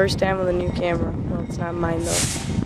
First time with a new camera. Well, it's not mine though.